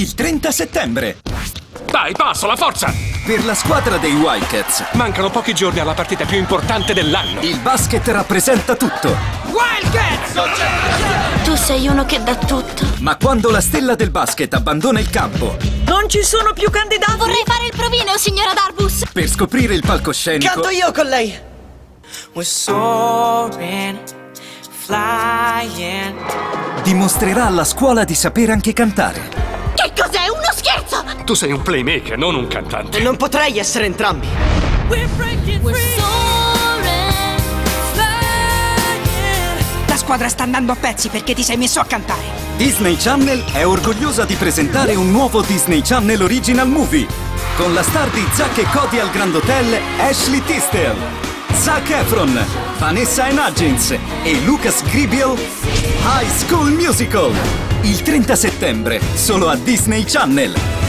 il 30 settembre. Dai, passo, la forza! Per la squadra dei Wildcats, Mancano pochi giorni alla partita più importante dell'anno. il basket rappresenta tutto. Tu sei uno che dà tutto. Ma quando la stella del basket abbandona il campo Non ci sono più candidati? Vorrei fare il provino, signora Darbus. per scoprire il palcoscenico, Canto io con lei! We're soaring, flying. dimostrerà alla scuola di sapere anche cantare. Che cos'è? Uno scherzo! Tu sei un playmaker, non un cantante. Non potrei essere entrambi. La squadra sta andando a pezzi perché ti sei messo a cantare. Disney Channel è orgogliosa di presentare un nuovo Disney Channel Original Movie con la star di Zack e Cody al Grand Hotel Ashley Tisdale, Zac Efron, Vanessa Hudgens e Lucas Gribble High School Musical il 30 settembre solo a Disney Channel.